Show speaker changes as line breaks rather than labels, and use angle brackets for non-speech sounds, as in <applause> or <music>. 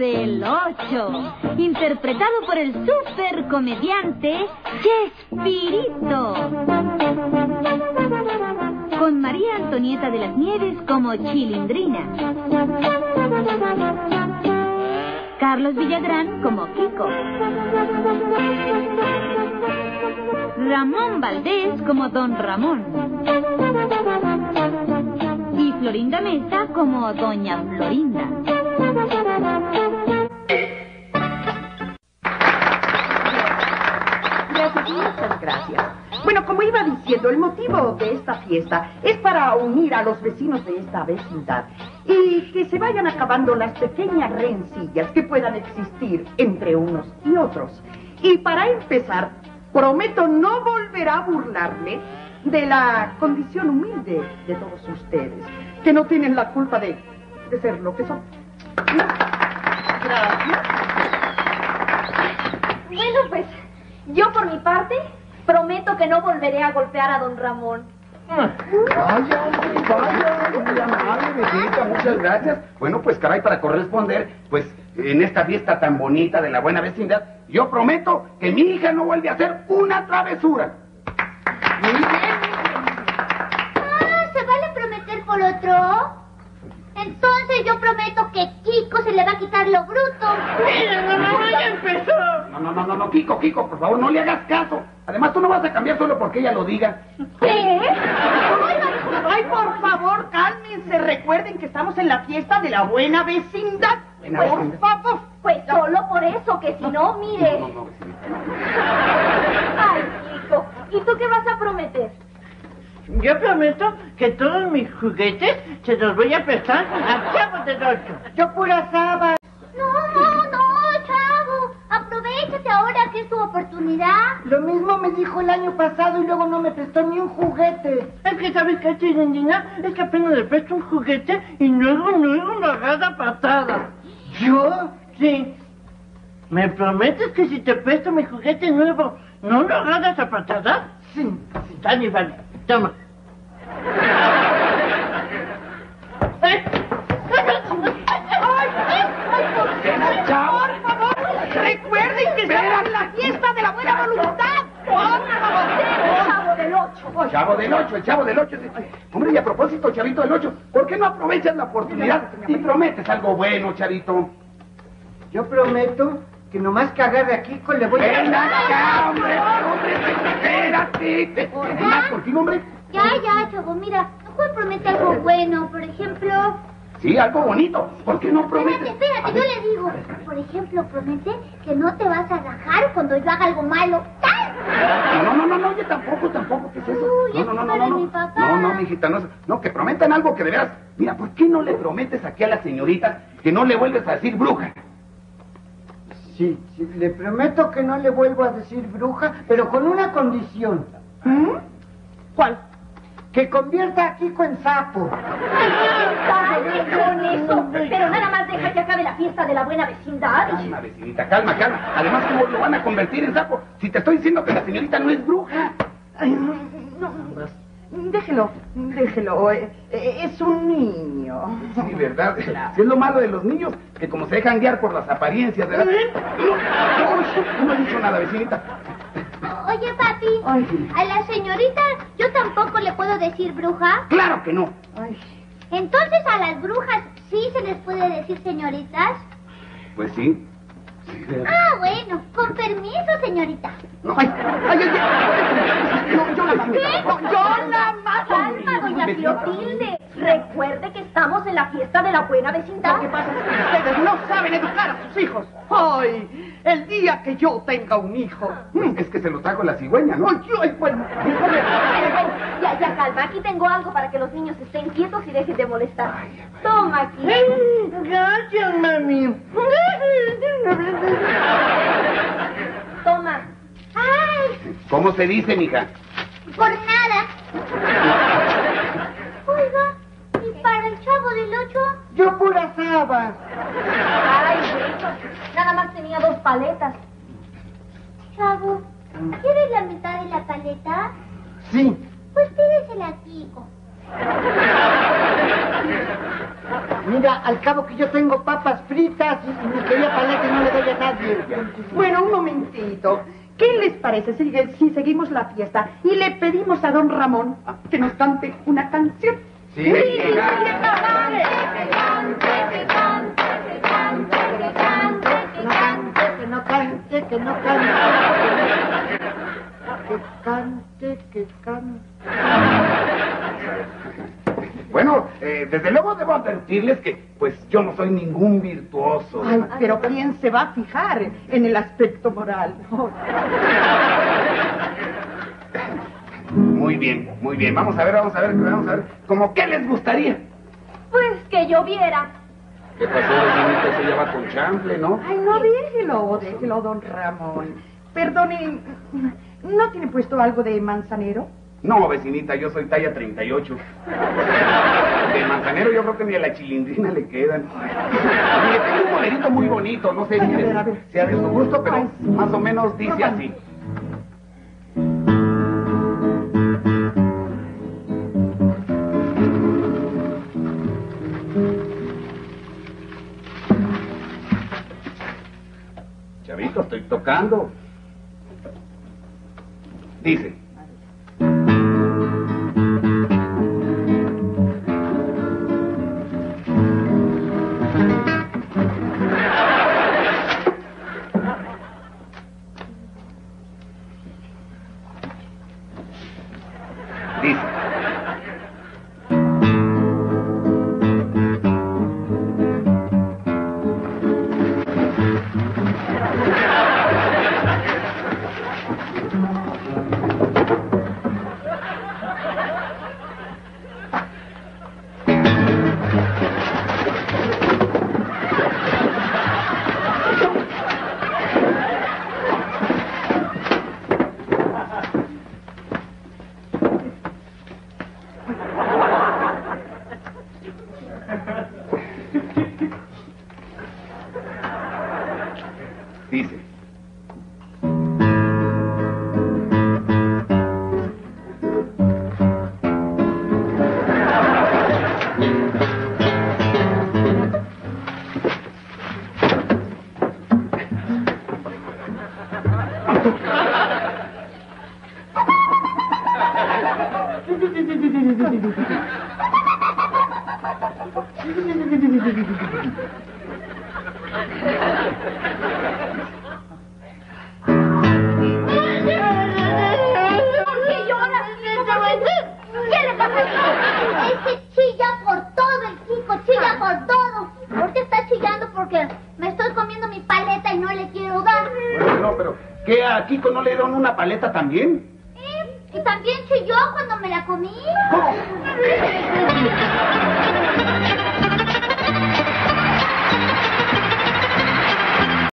del Ocho, interpretado por el super comediante Chespirito. Con María Antonieta de las Nieves como Chilindrina. Carlos Villagrán como Kiko. Ramón Valdés como Don Ramón. Y Florinda Mesa como Doña Florinda.
Muchas gracias. Bueno, como iba diciendo, el motivo de esta fiesta es para unir a los vecinos de esta vecindad y que se vayan acabando las pequeñas rencillas que puedan existir entre unos y otros. Y para empezar, prometo no volver a burlarme de la condición humilde de todos ustedes, que no tienen la culpa de, de ser lo que son. Gracias.
Bueno, pues, yo por mi parte prometo que no volveré a golpear a don Ramón.
Vaya, hombre, vaya, muy amable, viejita, muchas gracias. Bueno, pues caray, para corresponder, pues en esta fiesta tan bonita de la buena vecindad, yo prometo que mi hija no vuelve a hacer una travesura. Muy bien.
Ah, ¿se vale prometer por otro? Entonces yo prometo que se le va a quitar lo bruto.
Mira, no, no, ya empezó.
No, no, no, no, no, Kiko, Kiko, por favor, no le hagas caso. Además, tú no vas a cambiar solo porque ella lo diga.
¿Qué? Ay, por favor, cálmense. Recuerden que estamos en la fiesta de la buena vecindad.
Buena
por
vecindad.
favor.
Pues solo por eso, que si no, mire.
No, no, vecinita.
Ay, Kiko, ¿y tú qué vas a prometer?
Yo prometo que todos mis juguetes se los voy a prestar a Chavo del Ocho.
Yo pura saba.
No, no, no, chavo. Aprovechate ahora que es tu oportunidad.
Lo mismo me dijo el año pasado y luego no me prestó ni un juguete.
Es que, ¿sabes qué, Chirindina? Es que apenas le presto un juguete y luego, luego me agarra patada.
¿Yo?
Sí. ¿Me prometes que si te presto mi juguete nuevo, no lo agarras a patada?
Sí.
Dani, vale. Toma. ¿Eh?
Por favor, recuerden que estamos en la fiesta de la buena voluntad.
Chavo del Ocho.
Chavo del Ocho, el Chavo del Ocho. Hombre, y a propósito, Chavito del Ocho, ¿por qué no aprovechas la oportunidad y prometes algo bueno, Chavito?
Yo prometo que nomás que agarre a Kiko le voy
Ven
a...
acá, hombre, hombre, espérate. ¿Te- te- más por ti, hombre?
Ya, ya, chavo, mira. Mejor promete algo bueno. Por ejemplo...
Sí, algo bonito. ¿Por qué no
Espérate,
prometes?
espérate, yo le digo. Por ejemplo, promete que no te vas a rajar cuando yo haga algo malo. ¡Tal!
No, no, no, no, yo tampoco, tampoco, ¿qué es eso?
Uy,
No, no, no, no,
para
no,
mi
no,
papá.
no, no, mijita, no, no, que prometan algo que de veras, mira, ¿por qué no le prometes aquí a la señorita que no le vuelves a decir bruja?
Sí, sí, le prometo que no le vuelvo a decir bruja, pero con una condición. ¿Mm?
¿Cuál?
Que convierta a Kiko en sapo.
Dale con eso. Pero nada más deja que acabe la fiesta de la buena vecindad.
Calma, vecinita, calma, calma. Además, ¿cómo lo van a convertir en sapo? Si te estoy diciendo que la señorita no es bruja.
Ay, no, no, déjelo, déjelo. eh, eh, es un niño.
Sí, ¿verdad? Si es lo malo de los niños, que como se dejan guiar por las apariencias, ¿verdad? No, no, no he dicho nada, vecinita.
Oye, papi.
Ay.
A la señorita yo tampoco le puedo decir bruja.
Claro que no.
Ay,
Entonces a las brujas sí se les puede decir señoritas.
Pues sí. Sí.
Ah, bueno. Con permiso, señorita.
No, ay, ay, ay, ay. No, yo la mato.
No, yo la mato. Calma, doña
Vecina.
Clotilde. Recuerde que estamos en la fiesta de la buena vecindad.
Lo que pasa es que ustedes no saben educar a sus hijos. Ay, el día que yo tenga un hijo.
Mm, Es que se lo trajo la cigüeña, ¿no?
Ay, ay, bueno,
Ya, ya, calma. Aquí tengo algo para que los niños estén quietos y dejen de molestar.
Ay, ay, ay.
Toma aquí.
Gracias, mami.
Toma.
Ay,
¿Cómo se dice, mija?
por nada. Oiga, ¿y para el
yo pura saba.
Ay, bueno. Nada más tenía dos paletas.
Chavo, ¿quieres la mitad de la paleta?
Sí,
Pues pídesela a
mire, Mira, al cabo que yo tengo papas fritas y mi querida paleta no le doy a nadie. Bueno, un momentito. ¿Qué les parece si, si seguimos la fiesta y le pedimos a don Ramón que nos cante una canción?
Sí,
Sí,
sí,
Que no cante, que no cante. Que cante, que cante.
Bueno, eh, desde luego debo advertirles que, pues, yo no soy ningún virtuoso.
Ay, pero ¿quién se va a fijar en el aspecto moral?
Muy bien, muy bien. Vamos a ver, vamos a ver, vamos a ver. ¿Cómo qué les gustaría?
Pues que lloviera.
¿Qué pasó, vecinita? Eso ya va con chanfle, ¿no?
Ay, no, déjelo, déjelo, don Ramón. Perdone, ¿no tiene puesto algo de manzanero?
No, vecinita, yo soy talla 38. De manzanero yo creo que ni a la chilindrina le quedan. Mire, tengo un modelito muy bonito, no sé si sea de su gusto, pero más o menos dice así. Estoy tocando. Dice. Dice. pero ¿qué a Kiko no le dieron una paleta también?
Y, y también chilló cuando me la comí.
¿Cómo? <laughs>